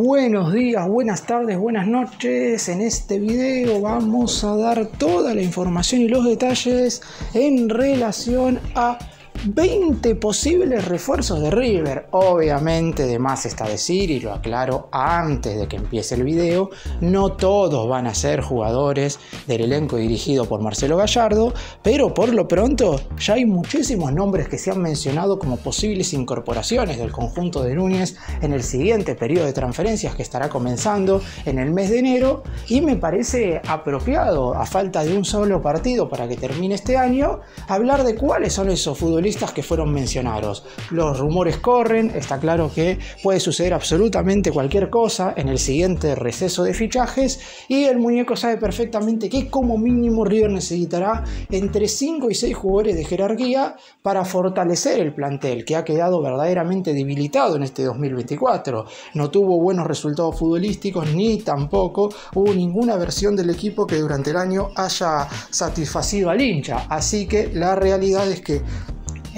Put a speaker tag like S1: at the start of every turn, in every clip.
S1: Buenos días, buenas tardes, buenas noches. En este video vamos a dar toda la información y los detalles en relación a 20 posibles refuerzos de River. Obviamente, de más está decir, y lo aclaro antes de que empiece el video, no todos van a ser jugadores del elenco dirigido por Marcelo Gallardo, pero por lo pronto ya hay muchísimos nombres que se han mencionado como posibles incorporaciones del conjunto de Núñez en el siguiente periodo de transferencias que estará comenzando en el mes de enero y me parece apropiado, a falta de un solo partido para que termine este año, hablar de cuáles son esos futbolistas que fueron mencionados. Los rumores corren, está claro que puede suceder absolutamente cualquier cosa en el siguiente receso de fichajes y el muñeco sabe perfectamente que como mínimo River necesitará entre 5 y 6 jugadores de jerarquía para fortalecer el plantel que ha quedado verdaderamente debilitado en este 2024. No tuvo buenos resultados futbolísticos ni tampoco hubo ninguna versión del equipo que durante el año haya satisfacido al hincha. Así que la realidad es que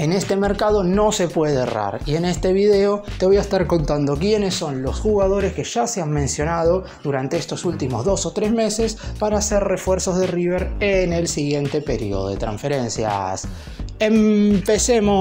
S1: en este mercado no se puede errar y en este video te voy a estar contando quiénes son los jugadores que ya se han mencionado durante estos últimos dos o tres meses para hacer refuerzos de River en el siguiente periodo de transferencias. ¡Empecemos!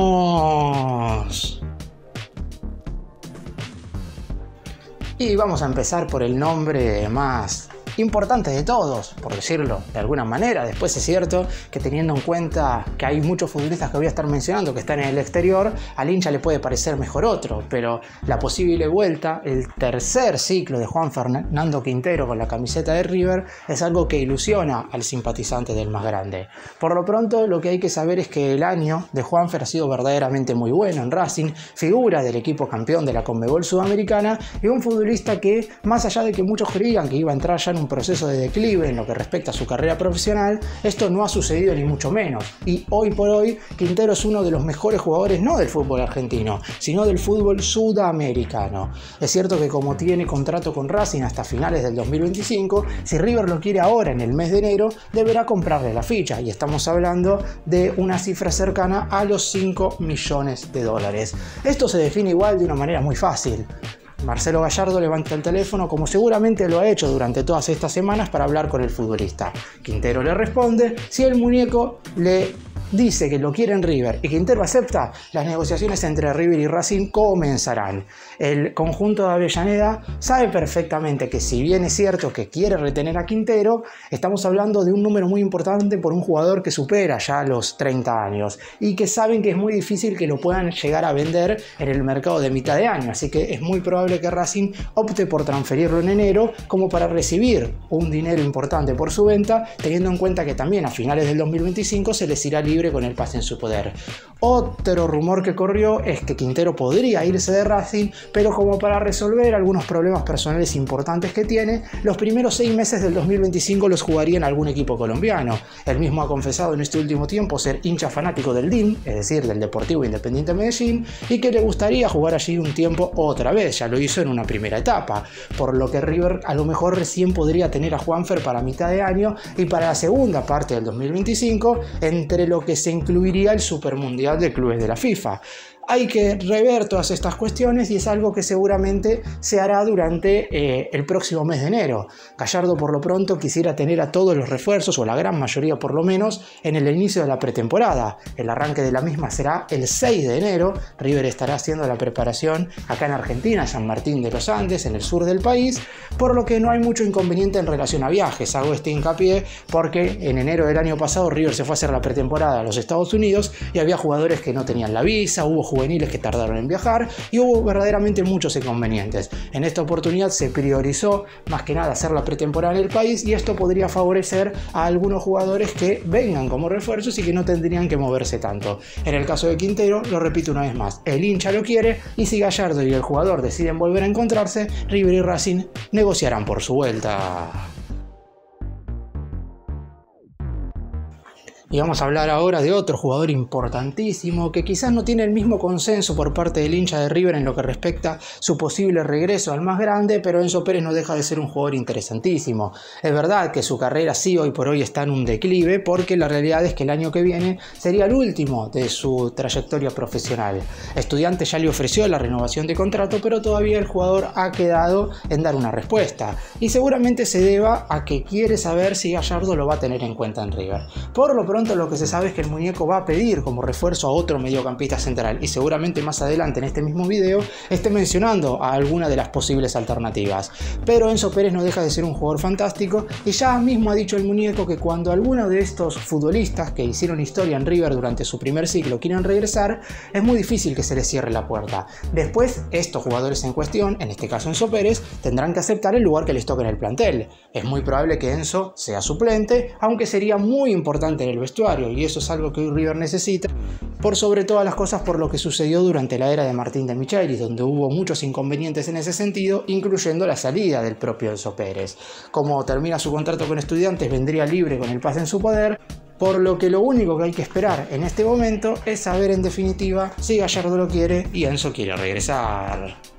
S1: Y vamos a empezar por el nombre más importante de todos, por decirlo de alguna manera. Después es cierto que teniendo en cuenta que hay muchos futbolistas que voy a estar mencionando que están en el exterior, al hincha le puede parecer mejor otro, pero la posible vuelta, el tercer ciclo de Juan Fernando Quintero con la camiseta de River, es algo que ilusiona al simpatizante del más grande. Por lo pronto, lo que hay que saber es que el año de Juanfer ha sido verdaderamente muy bueno en Racing, figura del equipo campeón de la Conmebol Sudamericana y un futbolista que, más allá de que muchos creían que iba a entrar ya en un proceso de declive en lo que respecta a su carrera profesional, esto no ha sucedido ni mucho menos. Y hoy por hoy, Quintero es uno de los mejores jugadores no del fútbol argentino, sino del fútbol sudamericano. Es cierto que como tiene contrato con Racing hasta finales del 2025, si River lo quiere ahora en el mes de enero, deberá comprarle la ficha. Y estamos hablando de una cifra cercana a los 5 millones de dólares. Esto se define igual de una manera muy fácil. Marcelo Gallardo levanta el teléfono como seguramente lo ha hecho durante todas estas semanas para hablar con el futbolista. Quintero le responde si el muñeco le dice que lo quiere en River y Quintero acepta, las negociaciones entre River y Racing comenzarán. El conjunto de Avellaneda sabe perfectamente que si bien es cierto que quiere retener a Quintero, estamos hablando de un número muy importante por un jugador que supera ya los 30 años y que saben que es muy difícil que lo puedan llegar a vender en el mercado de mitad de año, así que es muy probable que Racing opte por transferirlo en enero como para recibir un dinero importante por su venta, teniendo en cuenta que también a finales del 2025 se les irá libre con el pase en su poder. Otro rumor que corrió es que Quintero podría irse de Racing, pero como para resolver algunos problemas personales importantes que tiene, los primeros seis meses del 2025 los jugaría en algún equipo colombiano. Él mismo ha confesado en este último tiempo ser hincha fanático del DIM, es decir, del Deportivo Independiente Medellín, y que le gustaría jugar allí un tiempo otra vez, ya lo hizo en una primera etapa, por lo que River a lo mejor recién podría tener a Juanfer para mitad de año y para la segunda parte del 2025, entre lo que que se incluiría el Supermundial de Clubes de la FIFA hay que rever todas estas cuestiones y es algo que seguramente se hará durante eh, el próximo mes de enero. Gallardo por lo pronto quisiera tener a todos los refuerzos, o la gran mayoría por lo menos, en el inicio de la pretemporada. El arranque de la misma será el 6 de enero. River estará haciendo la preparación acá en Argentina, San Martín de los Andes, en el sur del país, por lo que no hay mucho inconveniente en relación a viajes. Hago este hincapié porque en enero del año pasado River se fue a hacer la pretemporada a los Estados Unidos y había jugadores que no tenían la visa, hubo jugadores que tardaron en viajar y hubo verdaderamente muchos inconvenientes. En esta oportunidad se priorizó más que nada hacer la pretemporada en el país y esto podría favorecer a algunos jugadores que vengan como refuerzos y que no tendrían que moverse tanto. En el caso de Quintero, lo repito una vez más, el hincha lo quiere y si Gallardo y el jugador deciden volver a encontrarse, River y Racing negociarán por su vuelta. Y vamos a hablar ahora de otro jugador importantísimo que quizás no tiene el mismo consenso por parte del hincha de River en lo que respecta su posible regreso al más grande, pero Enzo Pérez no deja de ser un jugador interesantísimo. Es verdad que su carrera sí hoy por hoy está en un declive porque la realidad es que el año que viene sería el último de su trayectoria profesional. Estudiante ya le ofreció la renovación de contrato, pero todavía el jugador ha quedado en dar una respuesta. Y seguramente se deba a que quiere saber si Gallardo lo va a tener en cuenta en River. Por lo lo que se sabe es que el muñeco va a pedir como refuerzo a otro mediocampista central y seguramente más adelante en este mismo video esté mencionando a alguna de las posibles alternativas. Pero Enzo Pérez no deja de ser un jugador fantástico y ya mismo ha dicho el muñeco que cuando alguno de estos futbolistas que hicieron historia en River durante su primer ciclo quieran regresar, es muy difícil que se les cierre la puerta. Después, estos jugadores en cuestión, en este caso Enzo Pérez, tendrán que aceptar el lugar que les toque en el plantel. Es muy probable que Enzo sea suplente, aunque sería muy importante en el y eso es algo que hoy River necesita, por sobre todas las cosas por lo que sucedió durante la era de Martín de Michelis, donde hubo muchos inconvenientes en ese sentido, incluyendo la salida del propio Enzo Pérez. Como termina su contrato con estudiantes, vendría libre con el pase en su poder, por lo que lo único que hay que esperar en este momento es saber en definitiva si Gallardo lo quiere y Enzo quiere regresar.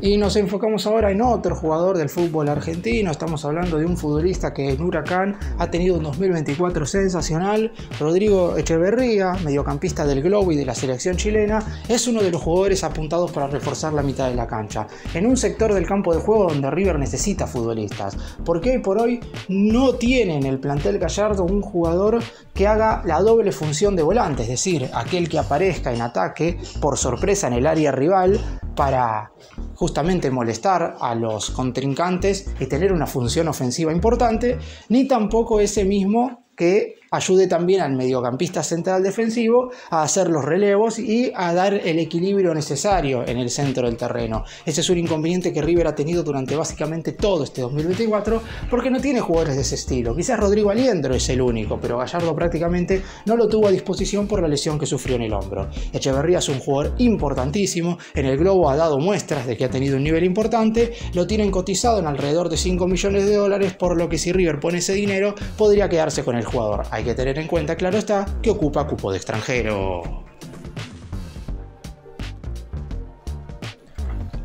S1: Y nos enfocamos ahora en otro jugador del fútbol argentino. Estamos hablando de un futbolista que en Huracán ha tenido un 2024 sensacional. Rodrigo Echeverría, mediocampista del Globo y de la selección chilena, es uno de los jugadores apuntados para reforzar la mitad de la cancha. En un sector del campo de juego donde River necesita futbolistas. Porque hoy por hoy no tiene en el plantel Gallardo un jugador que haga la doble función de volante, es decir, aquel que aparezca en ataque por sorpresa en el área rival para justamente molestar a los contrincantes y tener una función ofensiva importante, ni tampoco ese mismo que ayude también al mediocampista central defensivo a hacer los relevos y a dar el equilibrio necesario en el centro del terreno. Ese es un inconveniente que River ha tenido durante básicamente todo este 2024 porque no tiene jugadores de ese estilo. Quizás Rodrigo Aliendro es el único, pero Gallardo prácticamente no lo tuvo a disposición por la lesión que sufrió en el hombro. Echeverría es un jugador importantísimo, en el globo ha dado muestras de que ha tenido un nivel importante, lo tienen cotizado en alrededor de 5 millones de dólares, por lo que si River pone ese dinero podría quedarse con el jugador. Hay que tener en cuenta, claro está, que ocupa cupo de extranjero.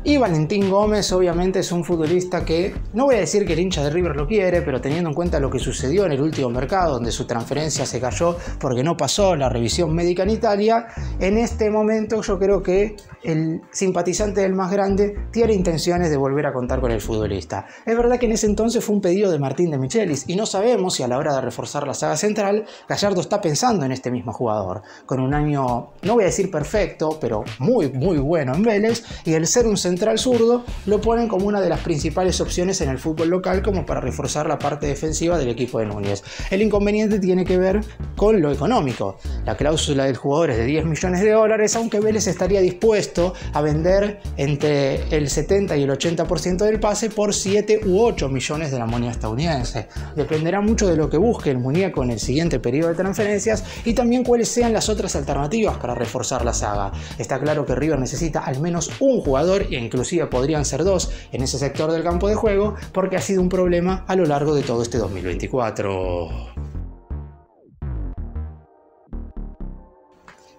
S1: Y Valentín Gómez obviamente es un futbolista que, no voy a decir que el hincha de River lo quiere, pero teniendo en cuenta lo que sucedió en el último mercado, donde su transferencia se cayó porque no pasó la revisión médica en Italia, en este momento yo creo que el simpatizante del más grande tiene intenciones de volver a contar con el futbolista. Es verdad que en ese entonces fue un pedido de Martín de Michelis y no sabemos si a la hora de reforzar la saga central, Gallardo está pensando en este mismo jugador, con un año, no voy a decir perfecto, pero muy, muy bueno en Vélez, y el ser un central zurdo lo ponen como una de las principales opciones en el fútbol local como para reforzar la parte defensiva del equipo de Núñez. El inconveniente tiene que ver con lo económico. La cláusula del jugador es de 10 millones de dólares, aunque Vélez estaría dispuesto a vender entre el 70 y el 80% del pase por 7 u 8 millones de la moneda estadounidense. Dependerá mucho de lo que busque el muñeco en el siguiente periodo de transferencias y también cuáles sean las otras alternativas para reforzar la saga. Está claro que River necesita al menos un jugador y inclusive podrían ser dos en ese sector del campo de juego, porque ha sido un problema a lo largo de todo este 2024.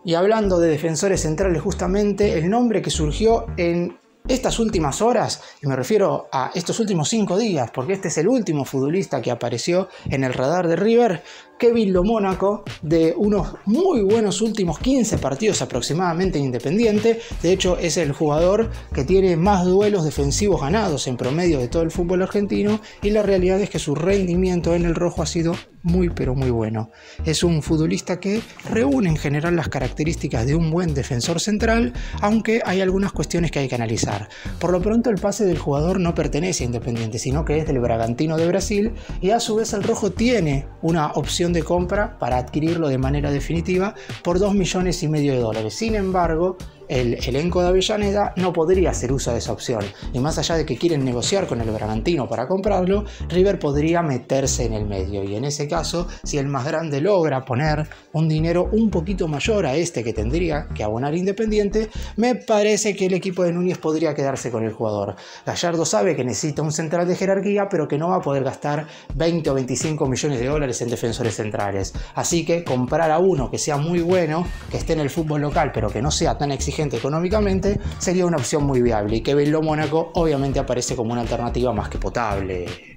S1: Y hablando de defensores centrales, justamente el nombre que surgió en estas últimas horas, y me refiero a estos últimos cinco días, porque este es el último futbolista que apareció en el radar de River, Kevin Lo Mónaco, de unos muy buenos últimos 15 partidos aproximadamente Independiente. De hecho, es el jugador que tiene más duelos defensivos ganados en promedio de todo el fútbol argentino, y la realidad es que su rendimiento en el rojo ha sido muy pero muy bueno. Es un futbolista que reúne en general las características de un buen defensor central, aunque hay algunas cuestiones que hay que analizar. Por lo pronto el pase del jugador no pertenece a Independiente, sino que es del Bragantino de Brasil y a su vez el rojo tiene una opción de compra para adquirirlo de manera definitiva por 2 millones y medio de dólares. Sin embargo, el elenco de Avellaneda no podría hacer uso de esa opción. Y más allá de que quieren negociar con el Bragantino para comprarlo, River podría meterse en el medio. Y en ese caso, si el más grande logra poner un dinero un poquito mayor a este que tendría que abonar Independiente, me parece que el equipo de Núñez podría quedarse con el jugador. Gallardo sabe que necesita un central de jerarquía, pero que no va a poder gastar 20 o 25 millones de dólares en defensores centrales. Así que comprar a uno que sea muy bueno, que esté en el fútbol local, pero que no sea tan exigente económicamente, sería una opción muy viable. Y que Bello Mónaco obviamente aparece como una alternativa más que potable.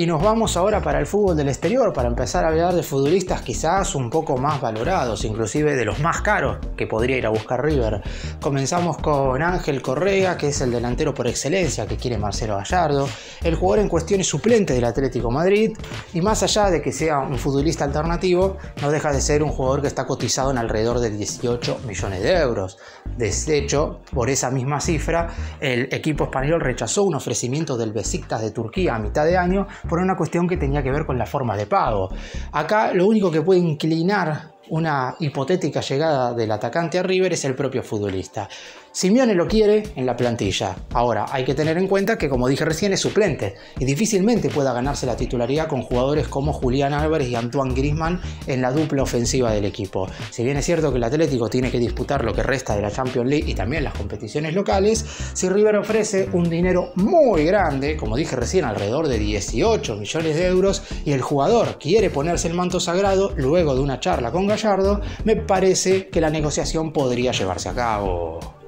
S1: Y nos vamos ahora para el fútbol del exterior, para empezar a hablar de futbolistas quizás un poco más valorados, inclusive de los más caros que podría ir a buscar River. Comenzamos con Ángel Correa, que es el delantero por excelencia que quiere Marcelo Gallardo. El jugador en cuestión es suplente del Atlético Madrid y más allá de que sea un futbolista alternativo, no deja de ser un jugador que está cotizado en alrededor de 18 millones de euros. De hecho, por esa misma cifra, el equipo español rechazó un ofrecimiento del Besiktas de Turquía a mitad de año por una cuestión que tenía que ver con la forma de pago. Acá lo único que puede inclinar una hipotética llegada del atacante a River es el propio futbolista. Simeone lo quiere en la plantilla. Ahora, hay que tener en cuenta que, como dije recién, es suplente y difícilmente pueda ganarse la titularidad con jugadores como Julián Álvarez y Antoine Grisman en la dupla ofensiva del equipo. Si bien es cierto que el Atlético tiene que disputar lo que resta de la Champions League y también las competiciones locales, si River ofrece un dinero muy grande, como dije recién, alrededor de 18 millones de euros, y el jugador quiere ponerse el manto sagrado luego de una charla con Gallardo, me parece que la negociación podría llevarse a cabo.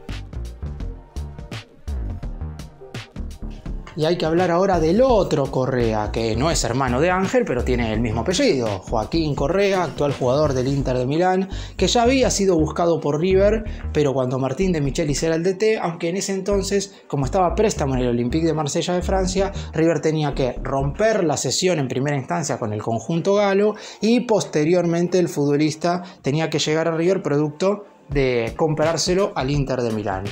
S1: Y hay que hablar ahora del otro Correa, que no es hermano de Ángel, pero tiene el mismo apellido. Joaquín Correa, actual jugador del Inter de Milán, que ya había sido buscado por River, pero cuando Martín de Michelis era el DT, aunque en ese entonces, como estaba préstamo en el Olympique de Marsella de Francia, River tenía que romper la sesión en primera instancia con el conjunto galo y posteriormente el futbolista tenía que llegar a River producto de comprárselo al Inter de Milán.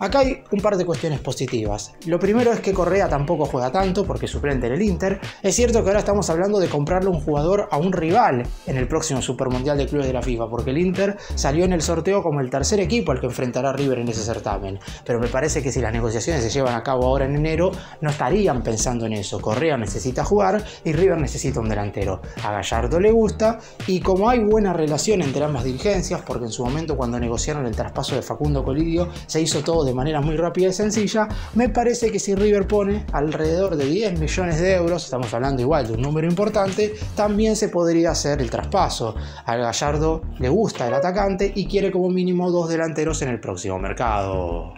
S1: Acá hay un par de cuestiones positivas. Lo primero es que Correa tampoco juega tanto porque suplente en el Inter. Es cierto que ahora estamos hablando de comprarle un jugador a un rival en el próximo Supermundial de Clubes de la FIFA, porque el Inter salió en el sorteo como el tercer equipo al que enfrentará River en ese certamen. Pero me parece que si las negociaciones se llevan a cabo ahora en enero, no estarían pensando en eso. Correa necesita jugar y River necesita un delantero. A Gallardo le gusta y como hay buena relación entre ambas dirigencias, porque en su momento cuando negociaron el traspaso de Facundo Colidio se hizo todo de manera muy rápida y sencilla, me parece que si River pone alrededor de 10 millones de euros, estamos hablando igual de un número importante, también se podría hacer el traspaso. Al Gallardo le gusta el atacante y quiere como mínimo dos delanteros en el próximo mercado.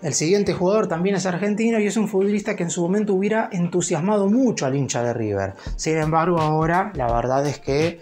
S1: El siguiente jugador también es argentino y es un futbolista que en su momento hubiera entusiasmado mucho al hincha de River. Sin embargo, ahora la verdad es que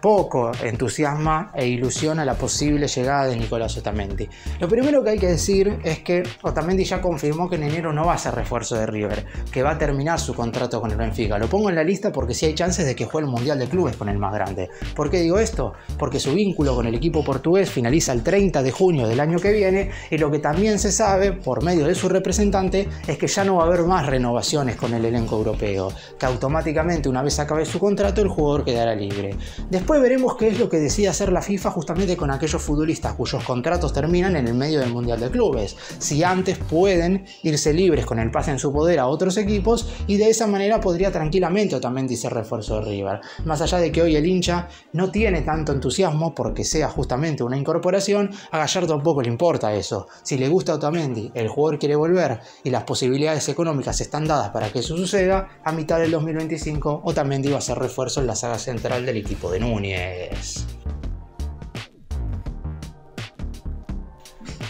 S1: poco entusiasma e ilusiona la posible llegada de Nicolás Otamendi. Lo primero que hay que decir es que Otamendi ya confirmó que en enero no va a ser refuerzo de River, que va a terminar su contrato con el Benfica. Lo pongo en la lista porque sí hay chances de que juegue el Mundial de Clubes con el más grande. ¿Por qué digo esto? Porque su vínculo con el equipo portugués finaliza el 30 de junio del año que viene y lo que también se sabe por medio de su representante es que ya no va a haber más renovaciones con el elenco europeo, que automáticamente una vez acabe su contrato el jugador quedará libre. Después veremos qué es lo que decide hacer la FIFA justamente con aquellos futbolistas cuyos contratos terminan en el medio del Mundial de Clubes. Si antes pueden irse libres con el pase en su poder a otros equipos y de esa manera podría tranquilamente Otamendi ser refuerzo de River. Más allá de que hoy el hincha no tiene tanto entusiasmo porque sea justamente una incorporación, a Gallardo tampoco le importa eso. Si le gusta Otamendi, el jugador quiere volver y las posibilidades económicas están dadas para que eso suceda, a mitad del 2025 Otamendi va a ser refuerzo en la saga central del equipo de Núñez.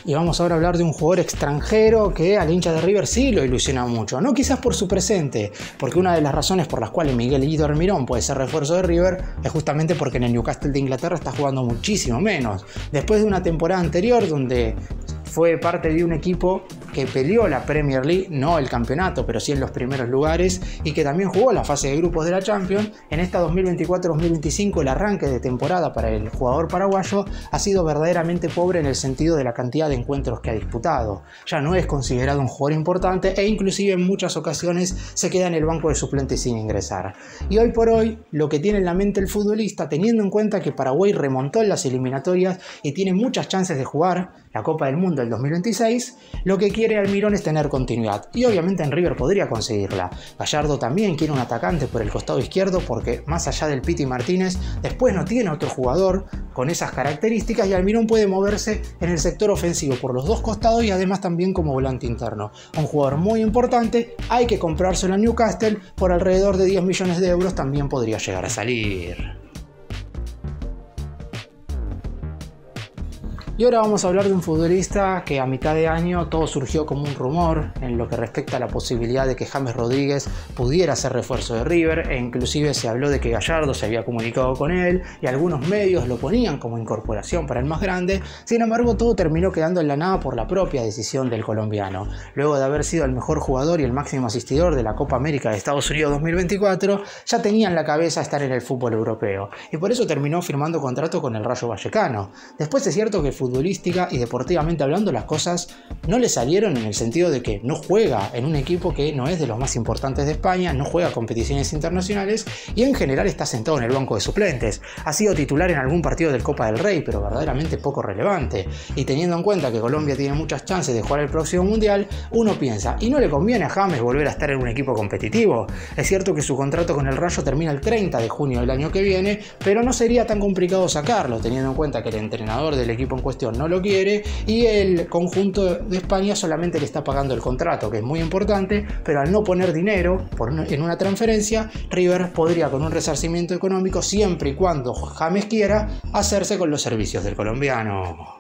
S1: Y vamos ahora a hablar de un jugador extranjero que al hincha de River sí lo ilusiona mucho. No quizás por su presente, porque una de las razones por las cuales Miguel Guido Almirón puede ser refuerzo de River es justamente porque en el Newcastle de Inglaterra está jugando muchísimo menos. Después de una temporada anterior donde fue parte de un equipo que peleó la Premier League, no el campeonato, pero sí en los primeros lugares, y que también jugó la fase de grupos de la Champions, en esta 2024-2025 el arranque de temporada para el jugador paraguayo ha sido verdaderamente pobre en el sentido de la cantidad de encuentros que ha disputado. Ya no es considerado un jugador importante e inclusive en muchas ocasiones se queda en el banco de suplentes sin ingresar. Y hoy por hoy, lo que tiene en la mente el futbolista, teniendo en cuenta que Paraguay remontó en las eliminatorias y tiene muchas chances de jugar la Copa del Mundo del 2026, lo que quiere Almirón es tener continuidad. Y obviamente en River podría conseguirla. Gallardo también quiere un atacante por el costado izquierdo porque más allá del Piti Martínez, después no tiene otro jugador con esas características y Almirón puede moverse en el sector ofensivo por los dos costados y además también como volante interno. Un jugador muy importante, hay que comprárselo a Newcastle por alrededor de 10 millones de euros, también podría llegar a salir. Y ahora vamos a hablar de un futbolista que a mitad de año todo surgió como un rumor en lo que respecta a la posibilidad de que James Rodríguez pudiera ser refuerzo de River e inclusive se habló de que Gallardo se había comunicado con él y algunos medios lo ponían como incorporación para el más grande, sin embargo todo terminó quedando en la nada por la propia decisión del colombiano. Luego de haber sido el mejor jugador y el máximo asistidor de la Copa América de Estados Unidos 2024, ya tenía en la cabeza estar en el fútbol europeo y por eso terminó firmando contrato con el Rayo Vallecano. Después es cierto que el futbolística y deportivamente hablando las cosas no le salieron en el sentido de que no juega en un equipo que no es de los más importantes de España, no juega competiciones internacionales y en general está sentado en el banco de suplentes. Ha sido titular en algún partido del Copa del Rey, pero verdaderamente poco relevante. Y teniendo en cuenta que Colombia tiene muchas chances de jugar el próximo Mundial, uno piensa, ¿y no le conviene a James volver a estar en un equipo competitivo? Es cierto que su contrato con el Rayo termina el 30 de junio del año que viene, pero no sería tan complicado sacarlo, teniendo en cuenta que el entrenador del equipo en cuestión no lo quiere y el conjunto de España solamente le está pagando el contrato, que es muy importante, pero al no poner dinero en una transferencia, River podría con un resarcimiento económico, siempre y cuando James quiera, hacerse con los servicios del colombiano.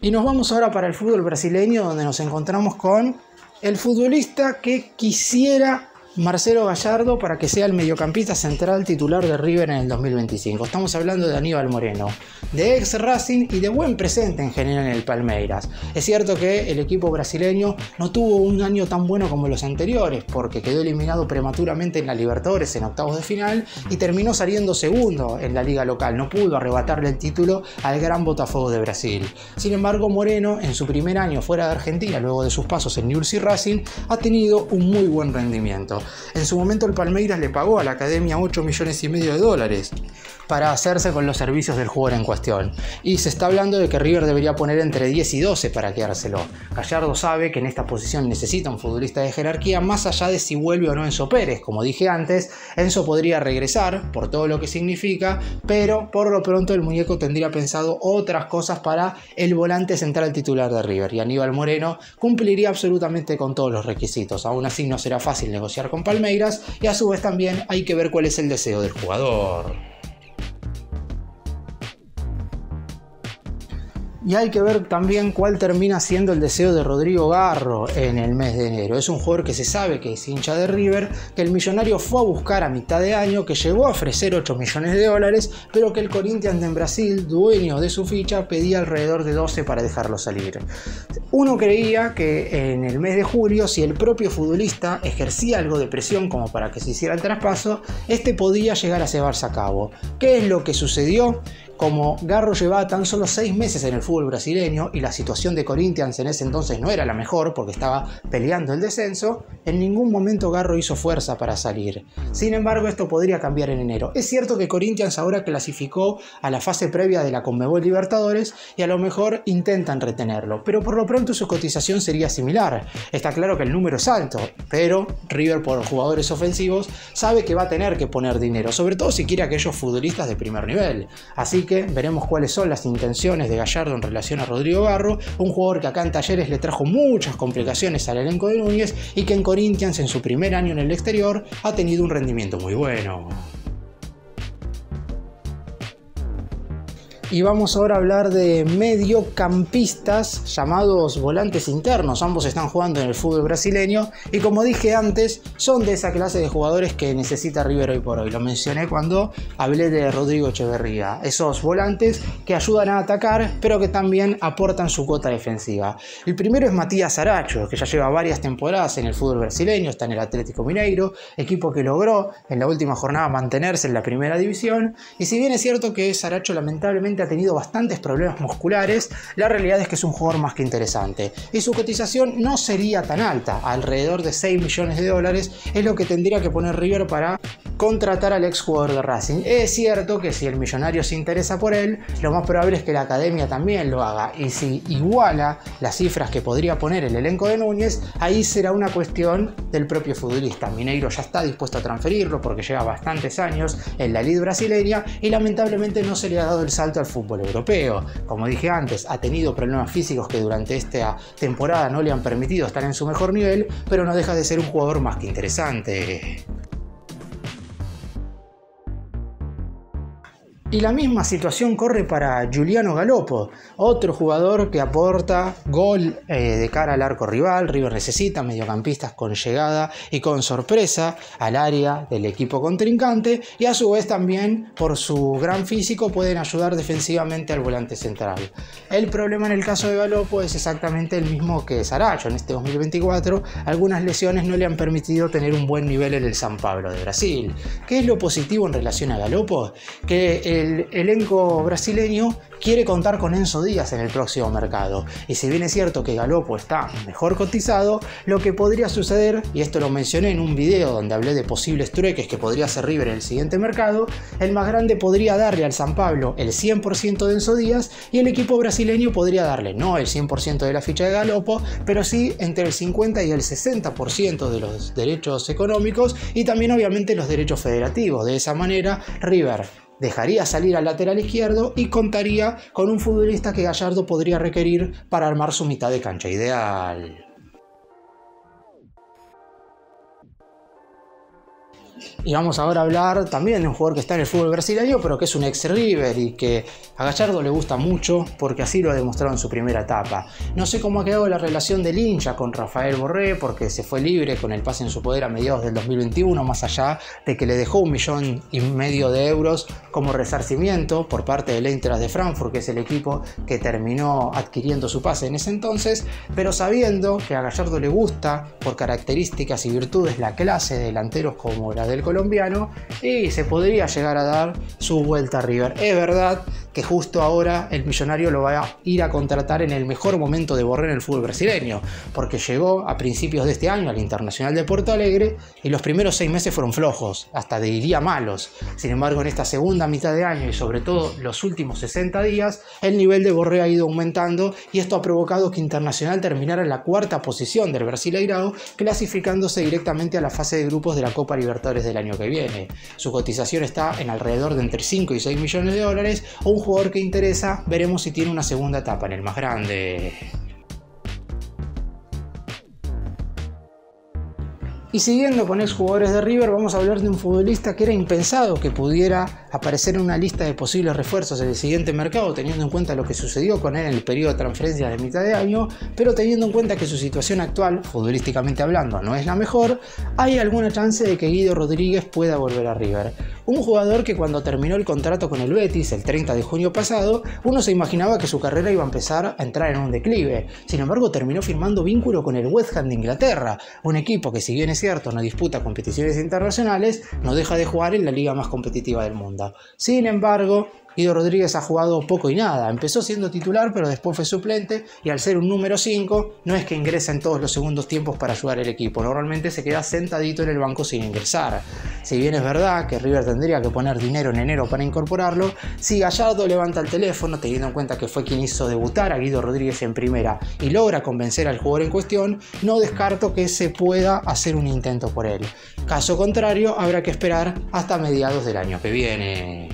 S1: Y nos vamos ahora para el fútbol brasileño, donde nos encontramos con el futbolista que quisiera Marcelo Gallardo para que sea el mediocampista central titular de River en el 2025. Estamos hablando de Aníbal Moreno, de ex Racing y de buen presente en general en el Palmeiras. Es cierto que el equipo brasileño no tuvo un año tan bueno como los anteriores, porque quedó eliminado prematuramente en la Libertadores en octavos de final y terminó saliendo segundo en la liga local. No pudo arrebatarle el título al gran Botafogo de Brasil. Sin embargo, Moreno, en su primer año fuera de Argentina, luego de sus pasos en Newell's Racing, ha tenido un muy buen rendimiento. En su momento el Palmeiras le pagó a la academia 8 millones y medio de dólares para hacerse con los servicios del jugador en cuestión. Y se está hablando de que River debería poner entre 10 y 12 para quedárselo. Gallardo sabe que en esta posición necesita un futbolista de jerarquía más allá de si vuelve o no Enzo Pérez. Como dije antes, Enzo podría regresar por todo lo que significa, pero por lo pronto el muñeco tendría pensado otras cosas para el volante central titular de River. Y Aníbal Moreno cumpliría absolutamente con todos los requisitos. Aún así no será fácil negociar con Palmeiras y a su vez también hay que ver cuál es el deseo del jugador. Y hay que ver también cuál termina siendo el deseo de Rodrigo Garro en el mes de enero. Es un jugador que se sabe que es hincha de River, que el millonario fue a buscar a mitad de año, que llegó a ofrecer 8 millones de dólares, pero que el Corinthians en Brasil, dueño de su ficha, pedía alrededor de 12 para dejarlo salir. Uno creía que en el mes de julio, si el propio futbolista ejercía algo de presión como para que se hiciera el traspaso, este podía llegar a llevarse a cabo. ¿Qué es lo que sucedió? Como Garro llevaba tan solo seis meses en el fútbol brasileño y la situación de Corinthians en ese entonces no era la mejor porque estaba peleando el descenso, en ningún momento Garro hizo fuerza para salir. Sin embargo, esto podría cambiar en enero. Es cierto que Corinthians ahora clasificó a la fase previa de la Conmebol Libertadores y a lo mejor intentan retenerlo, pero por lo pronto su cotización sería similar. Está claro que el número es alto, pero River por jugadores ofensivos sabe que va a tener que poner dinero, sobre todo si quiere aquellos futbolistas de primer nivel. Así que veremos cuáles son las intenciones de Gallardo en relación a Rodrigo Garro, un jugador que acá en Talleres le trajo muchas complicaciones al elenco de Núñez y que en Corinthians en su primer año en el exterior ha tenido un rendimiento muy bueno. Y vamos ahora a hablar de mediocampistas llamados volantes internos. Ambos están jugando en el fútbol brasileño y como dije antes, son de esa clase de jugadores que necesita River hoy por hoy. Lo mencioné cuando hablé de Rodrigo Echeverría. Esos volantes que ayudan a atacar, pero que también aportan su cuota defensiva. El primero es Matías Aracho, que ya lleva varias temporadas en el fútbol brasileño, está en el Atlético Mineiro, equipo que logró en la última jornada mantenerse en la primera división. Y si bien es cierto que Saracho lamentablemente ha tenido bastantes problemas musculares, la realidad es que es un jugador más que interesante. Y su cotización no sería tan alta, alrededor de 6 millones de dólares es lo que tendría que poner River para contratar al ex jugador de Racing. Es cierto que si el millonario se interesa por él, lo más probable es que la academia también lo haga. Y si iguala las cifras que podría poner el elenco de Núñez, ahí será una cuestión del propio futbolista. Mineiro ya está dispuesto a transferirlo porque lleva bastantes años en la lid brasileña y lamentablemente no se le ha dado el salto al fútbol europeo. Como dije antes, ha tenido problemas físicos que durante esta temporada no le han permitido estar en su mejor nivel, pero no deja de ser un jugador más que interesante. Y la misma situación corre para Giuliano Galopo, otro jugador que aporta gol eh, de cara al arco rival. River necesita mediocampistas con llegada y con sorpresa al área del equipo contrincante y a su vez también por su gran físico pueden ayudar defensivamente al volante central. El problema en el caso de Galopo es exactamente el mismo que Saracho. En este 2024 algunas lesiones no le han permitido tener un buen nivel en el San Pablo de Brasil. ¿Qué es lo positivo en relación a Galopo? Que el elenco brasileño quiere contar con Enzo Díaz en el próximo mercado. Y si bien es cierto que Galopo está mejor cotizado, lo que podría suceder, y esto lo mencioné en un video donde hablé de posibles trueques que podría hacer River en el siguiente mercado, el más grande podría darle al San Pablo el 100% de Enzo Díaz y el equipo brasileño podría darle no el 100% de la ficha de Galopo, pero sí entre el 50 y el 60% de los derechos económicos y también obviamente los derechos federativos. De esa manera, River dejaría salir al lateral izquierdo y contaría con un futbolista que Gallardo podría requerir para armar su mitad de cancha ideal. Y vamos ahora a hablar también de un jugador que está en el fútbol brasileño, pero que es un ex River y que a Gallardo le gusta mucho porque así lo ha demostrado en su primera etapa. No sé cómo ha quedado la relación del hincha con Rafael Borré porque se fue libre con el pase en su poder a mediados del 2021, más allá de que le dejó un millón y medio de euros como resarcimiento por parte del Eintracht de Frankfurt, que es el equipo que terminó adquiriendo su pase en ese entonces, pero sabiendo que a Gallardo le gusta por características y virtudes la clase de delanteros como la del y se podría llegar a dar su vuelta a River. Es verdad que justo ahora el millonario lo va a ir a contratar en el mejor momento de Borré en el fútbol brasileño, porque llegó a principios de este año al Internacional de Porto Alegre y los primeros seis meses fueron flojos, hasta diría malos. Sin embargo, en esta segunda mitad de año y sobre todo los últimos 60 días, el nivel de Borré ha ido aumentando y esto ha provocado que Internacional terminara en la cuarta posición del Brasileirao, clasificándose directamente a la fase de grupos de la Copa Libertadores del año que viene. Su cotización está en alrededor de entre 5 y 6 millones de dólares o un jugador que interesa, veremos si tiene una segunda etapa en el más grande. Y siguiendo con exjugadores de River, vamos a hablar de un futbolista que era impensado que pudiera aparecer en una lista de posibles refuerzos en el siguiente mercado, teniendo en cuenta lo que sucedió con él en el periodo de transferencias de mitad de año, pero teniendo en cuenta que su situación actual, futbolísticamente hablando, no es la mejor, hay alguna chance de que Guido Rodríguez pueda volver a River. Un jugador que cuando terminó el contrato con el Betis el 30 de junio pasado, uno se imaginaba que su carrera iba a empezar a entrar en un declive. Sin embargo, terminó firmando vínculo con el West Ham de Inglaterra, un equipo que si bien es cierto no disputa competiciones internacionales, no deja de jugar en la liga más competitiva del mundo. Sin embargo, Guido Rodríguez ha jugado poco y nada. Empezó siendo titular, pero después fue suplente y al ser un número 5, no es que ingresa en todos los segundos tiempos para ayudar al equipo. Normalmente se queda sentadito en el banco sin ingresar. Si bien es verdad que River tendría que poner dinero en enero para incorporarlo, si Gallardo levanta el teléfono, teniendo en cuenta que fue quien hizo debutar a Guido Rodríguez en primera y logra convencer al jugador en cuestión, no descarto que se pueda hacer un intento por él. Caso contrario, habrá que esperar hasta mediados del año que viene.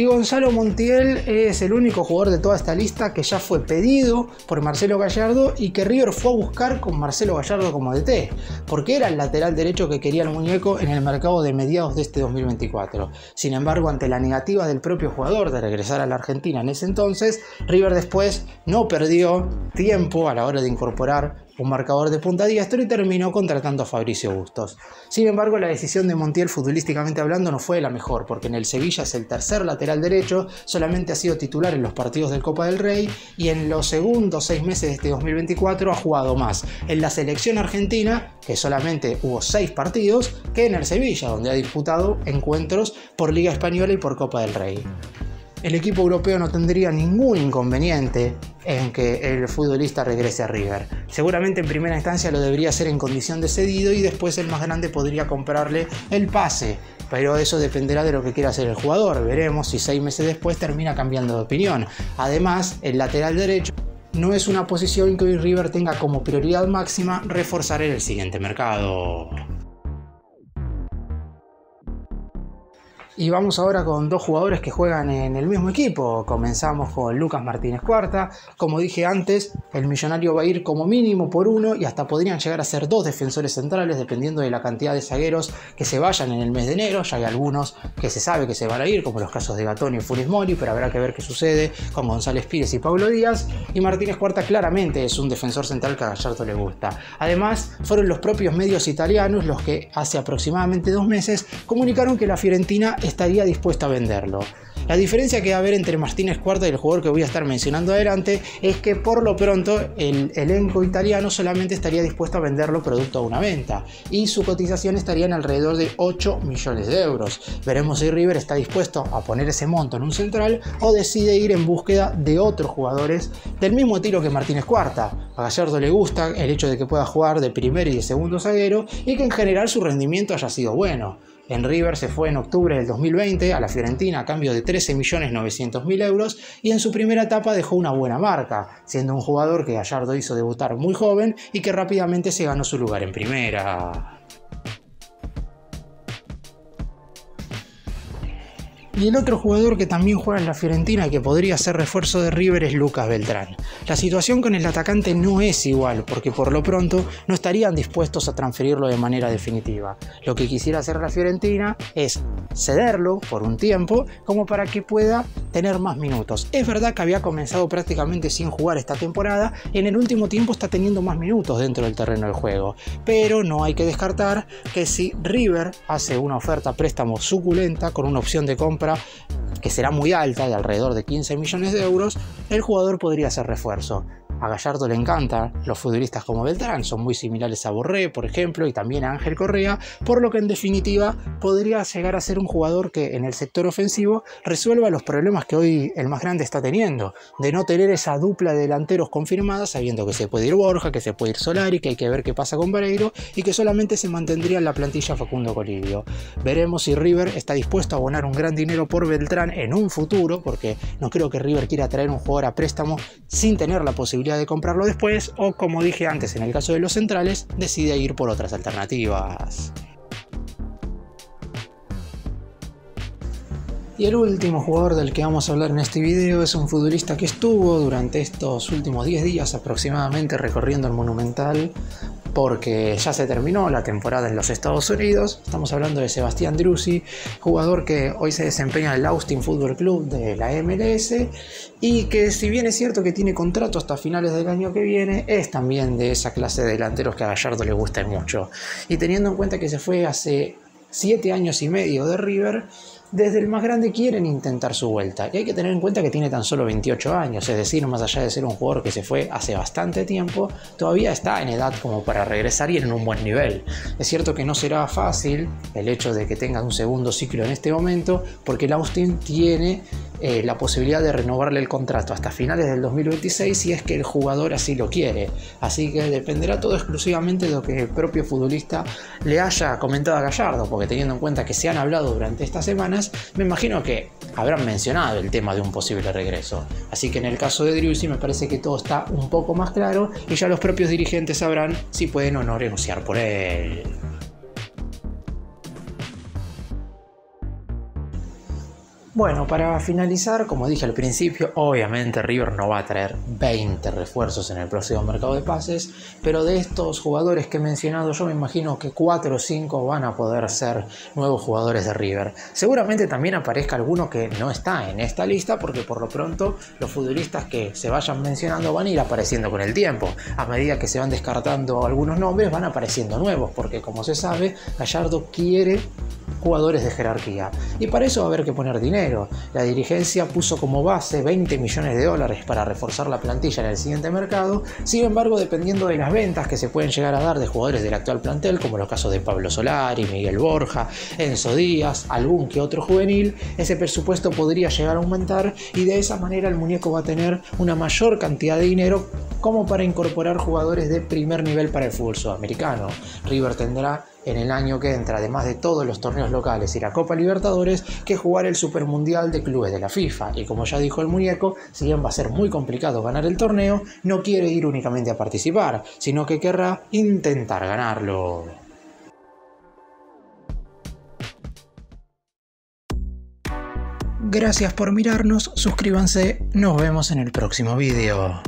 S1: Y Gonzalo Montiel es el único jugador de toda esta lista que ya fue pedido por Marcelo Gallardo y que River fue a buscar con Marcelo Gallardo como DT, porque era el lateral derecho que quería el muñeco en el mercado de mediados de este 2024. Sin embargo, ante la negativa del propio jugador de regresar a la Argentina en ese entonces, River después no perdió tiempo a la hora de incorporar un marcador de punta diestro y terminó contratando a Fabricio Bustos. Sin embargo, la decisión de Montiel futbolísticamente hablando no fue la mejor, porque en el Sevilla es el tercer lateral derecho, solamente ha sido titular en los partidos del Copa del Rey y en los segundos seis meses de este 2024 ha jugado más en la selección argentina, que solamente hubo seis partidos, que en el Sevilla, donde ha disputado encuentros por Liga Española y por Copa del Rey el equipo europeo no tendría ningún inconveniente en que el futbolista regrese a River. Seguramente en primera instancia lo debería hacer en condición de cedido y después el más grande podría comprarle el pase. Pero eso dependerá de lo que quiera hacer el jugador. Veremos si seis meses después termina cambiando de opinión. Además, el lateral derecho no es una posición que hoy River tenga como prioridad máxima reforzar en el siguiente mercado. Y vamos ahora con dos jugadores que juegan en el mismo equipo. Comenzamos con Lucas Martínez Cuarta. Como dije antes, el millonario va a ir como mínimo por uno y hasta podrían llegar a ser dos defensores centrales dependiendo de la cantidad de zagueros que se vayan en el mes de enero. Ya hay algunos que se sabe que se van a ir, como los casos de Gatoni y Funes Mori, pero habrá que ver qué sucede con González Pires y Pablo Díaz. Y Martínez Cuarta claramente es un defensor central que a Gallardo le gusta. Además, fueron los propios medios italianos los que hace aproximadamente dos meses comunicaron que la Fiorentina estaría dispuesto a venderlo. La diferencia que va a haber entre Martínez Cuarta y el jugador que voy a estar mencionando adelante es que por lo pronto el elenco italiano solamente estaría dispuesto a venderlo producto a una venta y su cotización estaría en alrededor de 8 millones de euros. Veremos si River está dispuesto a poner ese monto en un central o decide ir en búsqueda de otros jugadores del mismo tiro que Martínez Cuarta. A Gallardo le gusta el hecho de que pueda jugar de primer y de segundo zaguero y que en general su rendimiento haya sido bueno. En River se fue en octubre del 2020 a la Fiorentina a cambio de 13.900.000 euros y en su primera etapa dejó una buena marca, siendo un jugador que Gallardo hizo debutar muy joven y que rápidamente se ganó su lugar en primera. Y el otro jugador que también juega en la Fiorentina que podría ser refuerzo de River es Lucas Beltrán. La situación con el atacante no es igual, porque por lo pronto no estarían dispuestos a transferirlo de manera definitiva. Lo que quisiera hacer la Fiorentina es cederlo por un tiempo como para que pueda tener más minutos. Es verdad que había comenzado prácticamente sin jugar esta temporada y en el último tiempo está teniendo más minutos dentro del terreno del juego. Pero no hay que descartar que si River hace una oferta préstamo suculenta con una opción de compra que será muy alta, de alrededor de 15 millones de euros, el jugador podría ser refuerzo. A Gallardo le encantan los futbolistas como Beltrán, son muy similares a Borré, por ejemplo, y también a Ángel Correa, por lo que en definitiva podría llegar a ser un jugador que en el sector ofensivo resuelva los problemas que hoy el más grande está teniendo, de no tener esa dupla de delanteros confirmada, sabiendo que se puede ir Borja, que se puede ir Solari, que hay que ver qué pasa con Vareiro y que solamente se mantendría en la plantilla Facundo Colivio. Veremos si River está dispuesto a abonar un gran dinero por Beltrán en un futuro, porque no creo que River quiera traer un jugador a préstamo sin tener la posibilidad de comprarlo después o como dije antes en el caso de los centrales, decide ir por otras alternativas. Y el último jugador del que vamos a hablar en este video es un futbolista que estuvo durante estos últimos 10 días aproximadamente recorriendo el Monumental porque ya se terminó la temporada en los Estados Unidos. Estamos hablando de Sebastián Drusi, jugador que hoy se desempeña en el Austin Football Club de la MLS y que si bien es cierto que tiene contrato hasta finales del año que viene, es también de esa clase de delanteros que a Gallardo le gusta mucho. Y teniendo en cuenta que se fue hace 7 años y medio de River, desde el más grande quieren intentar su vuelta. Y hay que tener en cuenta que tiene tan solo 28 años, es decir, más allá de ser un jugador que se fue hace bastante tiempo, todavía está en edad como para regresar y en un buen nivel. Es cierto que no será fácil el hecho de que tenga un segundo ciclo en este momento, porque el Austin tiene eh, la posibilidad de renovarle el contrato hasta finales del 2026 si es que el jugador así lo quiere. Así que dependerá todo exclusivamente de lo que el propio futbolista le haya comentado a Gallardo, porque teniendo en cuenta que se han hablado durante estas me imagino que habrán mencionado el tema de un posible regreso. Así que en el caso de Driussi me parece que todo está un poco más claro y ya los propios dirigentes sabrán si pueden o no renunciar por él. Bueno, para finalizar, como dije al principio, obviamente River no va a traer 20 refuerzos en el próximo mercado de pases, pero de estos jugadores que he mencionado, yo me imagino que 4 o 5 van a poder ser nuevos jugadores de River. Seguramente también aparezca alguno que no está en esta lista, porque por lo pronto los futbolistas que se vayan mencionando van a ir apareciendo con el tiempo. A medida que se van descartando algunos nombres, van apareciendo nuevos, porque como se sabe, Gallardo quiere jugadores de jerarquía. Y para eso va a haber que poner dinero. La dirigencia puso como base 20 millones de dólares para reforzar la plantilla en el siguiente mercado. Sin embargo, dependiendo de las ventas que se pueden llegar a dar de jugadores del actual plantel, como los casos de Pablo Solari, Miguel Borja, Enzo Díaz, algún que otro juvenil, ese presupuesto podría llegar a aumentar y de esa manera el muñeco va a tener una mayor cantidad de dinero como para incorporar jugadores de primer nivel para el fútbol sudamericano. River tendrá en el año que entra, además de todos los torneos locales y la Copa Libertadores, que jugar el Super Mundial de Clubes de la FIFA. Y como ya dijo el muñeco, si bien va a ser muy complicado ganar el torneo, no quiere ir únicamente a participar, sino que querrá intentar ganarlo. Gracias por mirarnos, suscríbanse, nos vemos en el próximo vídeo.